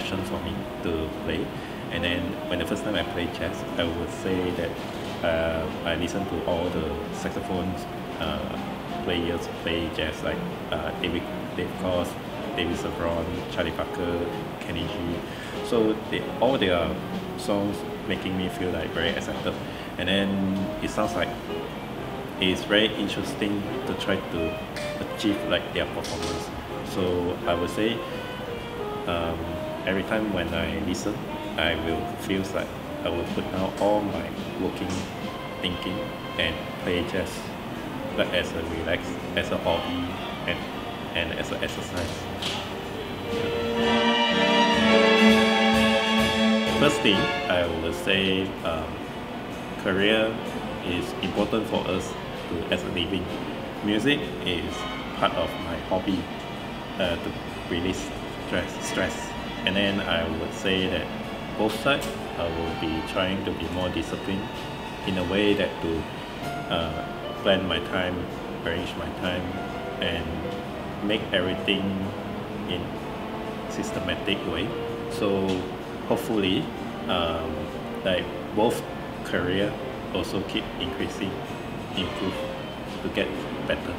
passion for me to play. And then when the first time I played jazz, I would say that uh, I listened to all the saxophone uh, players play jazz, like uh, David, Dave Koz, David Sanborn, Charlie Parker, Kenny G. So they, all their songs making me feel like very excited. And then it sounds like it's very interesting to try to achieve like their performance. So I would say um, every time when I listen, I will feel like I will put down all my working thinking and play jazz like as a relax, as a hobby and, and as an exercise. First thing I would say um, career is important for us to as a living. Music is part of my hobby uh, to release stress, stress. And then I would say that both sides I will be trying to be more disciplined in a way that to uh, plan my time, arrange my time, and make everything in systematic way. So hopefully, um, like both career also keep increasing, improve to get better.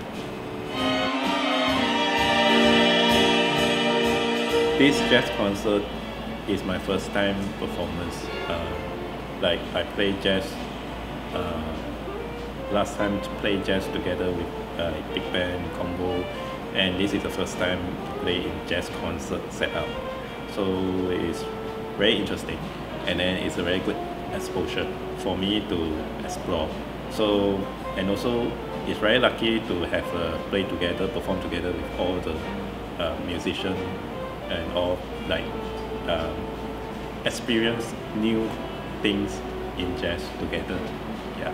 This jazz concert is my first time performance. Uh, like I play jazz. Uh, last time to play jazz together with uh, big band combo, and this is the first time to play in jazz concert setup. So it's very interesting, and then it's a very good exposure for me to explore. So and also it's very lucky to have uh, play together, perform together with all the uh, musicians and all like um, experience new things in jazz together. Yeah.